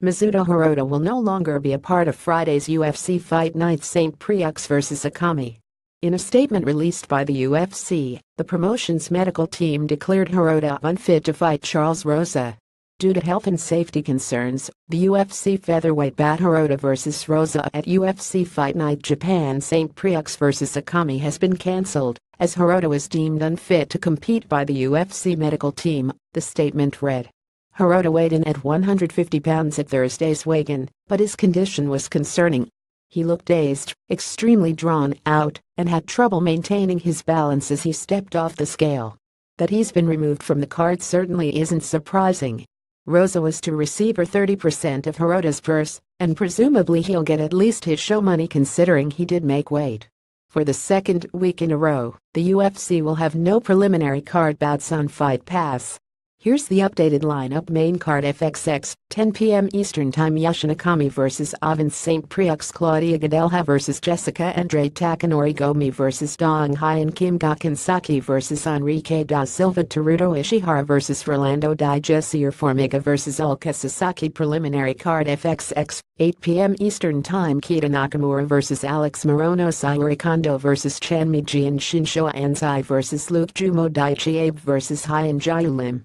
Mizuto Hirota will no longer be a part of Friday's UFC Fight Night St. Preux vs. Okami. In a statement released by the UFC, the promotion's medical team declared Hirota unfit to fight Charles Rosa. Due to health and safety concerns, the UFC featherweight bout Hirota vs. Rosa at UFC Fight Night Japan St. Preux vs. Okami has been cancelled, as Hirota was deemed unfit to compete by the UFC medical team, the statement read. Hirota weighed in at 150 pounds at Thursday's weigh-in, but his condition was concerning. He looked dazed, extremely drawn out, and had trouble maintaining his balance as he stepped off the scale. That he's been removed from the card certainly isn't surprising. Rosa was to receive her 30% of Hirota's purse, and presumably he'll get at least his show money considering he did make weight. For the second week in a row, the UFC will have no preliminary card bouts on Fight Pass. Here's the updated lineup main card FXX, 10 p.m. Eastern Time Yushin Okami vs. Ovince St. Preux Claudia Gadelha vs. Jessica Andrade Takanori Gomi vs. Dong Hyun Kim Gokhan Saki vs. Henrique da Silva Teruto Ishihara vs. Rolando Dy Jussier Formiga vs. Ulka Sasaki Preliminary Card FXX, 8 p.m. Eastern Time Keita Nakamura vs. Alex Morono Sayuri Kondo vs. Chan Miji and Shinsho Anzai vs. Luke Jumeau Daichi Abe vs. Hyun Gyu Lim